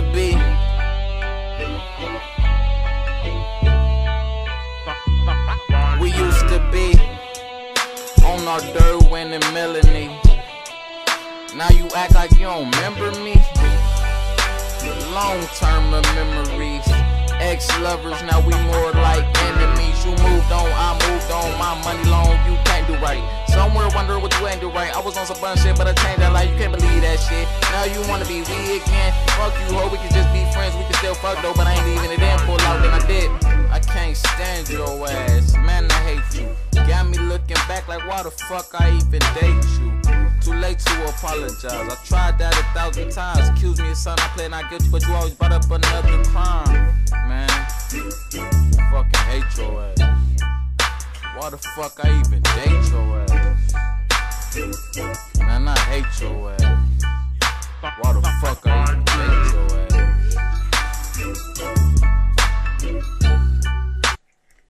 to be. We used to be on our dirt when Melanie. Now you act like you don't remember me. Long term of memories. Ex lovers, now we more like enemies. You moved on, I moved on. My money long, you can't do right. Somewhere wonder what you ain't do right. I was on some fun shit, but I changed that life. You can't believe that shit. Now you wanna be we again. Fuck you, ho. We can just be friends. We can still fuck though, but I ain't leaving it in. Pull out, then I did. I can't stand your ass. Man, I hate you. Got me looking back like why the fuck I even date you. Too late to apologize. I tried that a thousand times. Accuse me something I played not guilty, but you always brought up another crime. Why the fuck I even date your ass? Man, I hate your ass.